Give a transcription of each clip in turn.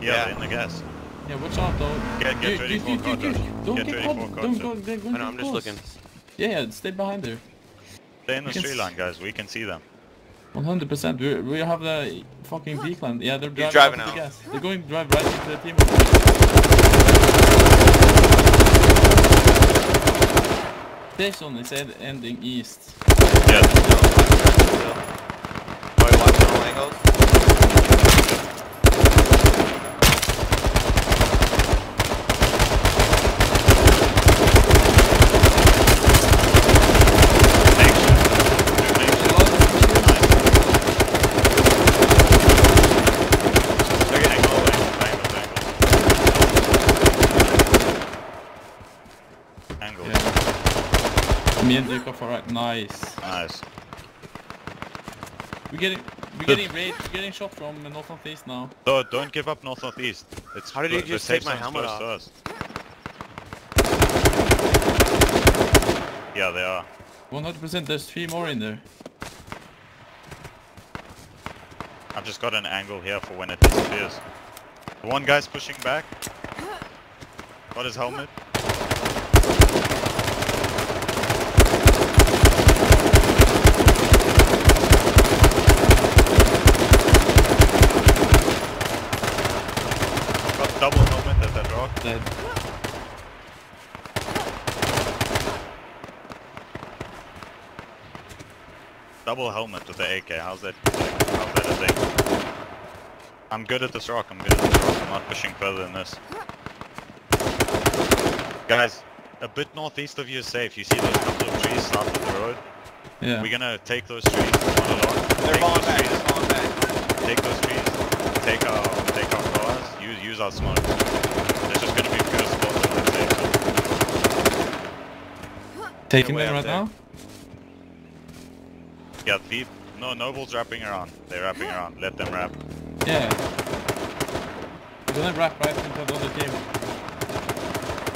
Yeah, Yeah. in the gas. Yeah, watch out though. Get- get Dude, ready dude, for dude, dude. Don't Get get, ready caught. for Don't rush. go. They're going I know, I'm just looking. Yeah, yeah, stay behind there. Stay in the You can tree line, guys. We can see them. 100%. We we have the fucking decline. Yeah, they're driving, driving out the gas. They're going to drive right into the team. Station is end- ending east. Yeah. Are you watching all angles? Thanks. Two thanks. They're getting Angle, low. angle, angle, angle. Angle. Yeah. Me and Duke are for. Nice. Nice. We're getting we're getting raid, we're getting shot from north northeast now. So don't give up north northeast. It's How did you just take my helmet close to off? us. Yeah, they are. 100%. There's three more in there. I've just got an angle here for when it disappears. The one guy's pushing back. Got his helmet. Got double helmet at that rock. Dead. Double helmet with the AK. How's that? How's that a thing? I'm good at this rock. I'm good at this rock. I'm not pushing further than this. Guys, a bit northeast of you is safe. You see those couple of trees south of the road? Yeah. We're gonna take those trees one along. They're take falling back. trees, They're falling back. Take those trees. Take our take our cars. Use use our smoke. There's just gonna be fewer spots in that safe. Taking them right there. now? Yeah, the no Noble's wrapping around. They're wrapping around. Let them wrap. Yeah. We're gonna wrap right into the other team.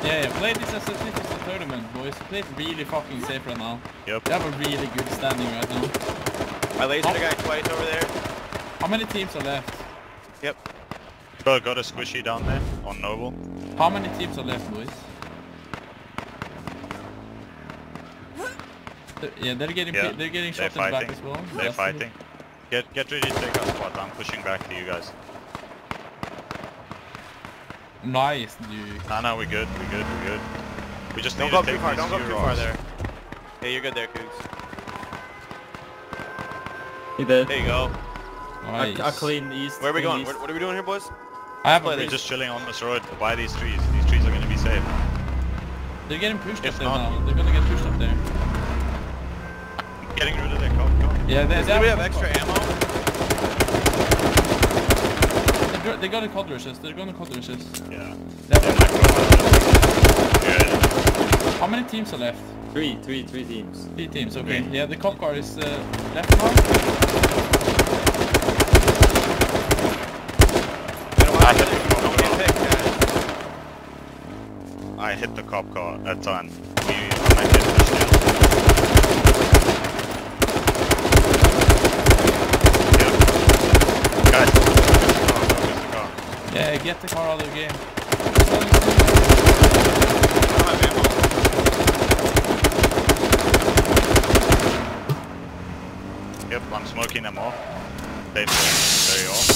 Yeah, yeah, play this as if this a tournament, boys. Play really fucking safe right now. Yep. We have a really good standing right now. I lasered Oh. a guy twice over there. How many teams are left? Yep. Bro, got a squishy down there on Noble. How many teams are left, boys? Th- Yeah, they're getting Yeah, they're getting they're shot in the back as well. They're That's- fighting. Get get ready to take our spot. I'm pushing back to you guys. Nice, dude. Nah, no, we're good. We're good. We're good. We just Don't need go to too take far. Don't go few too far there. Yeah, you're good there, Cougs. He did. There you go. Nice. A, a clean east. Where are we going? east. What, what are we doing here, boys? I have a Play We're just chilling on this road by these trees. These trees are gonna be safe. They're getting pushed If up there not- now. They're gonna get pushed up there. Getting rid of their cop. cop. Yeah, they, Do they we have have extra ammo? They, got- they got a quad rushes. They're gonna quad rushes. Yeah. They They have- might go Good. How many teams are left? Three, three, three teams. Three teams, okay. Three. Yeah, the cop car is uh, left now. I it. hit the cop get car. picked, guys. I hit the cop car that time. We I might get pushed. Yeah. Guys, focus the car, the car. Yeah, get the car out of the game. I don't have ammo. Yep, I'm smoking them off. They very off.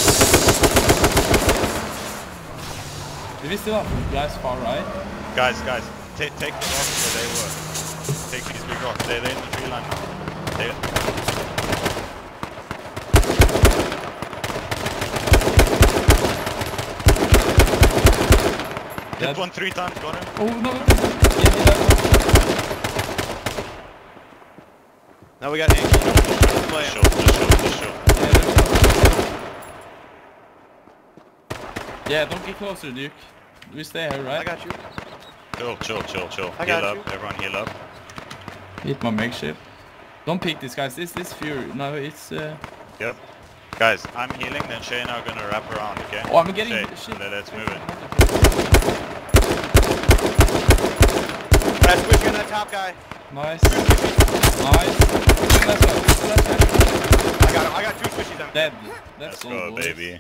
Do we still have guys far right? Guys, guys, ta take the rocks where they were. Take these big rocks. They're, in the tree line now. They, hit one three times, got him. Oh no! Yeah, yeah, Now we got Yankee. Just Play show, just show, just show. yeah, don't get closer, Duke. We stay here, right? I got you. Chill, chill, chill, chill. I heal got up, you. everyone heal up. Hit my makeshift. Don't pick these guys. This this Fury. No, it's. Uh... Yep. Guys, I'm healing, then Shay and I are gonna wrap around, okay? Oh, I'm getting Shay, shit. let- let's move it. That's pushing that top guy. Nice. Nice. That's right. That's right. I got him. I got two squishies. I'm Dead. Let's, Let's go, go, boys. baby.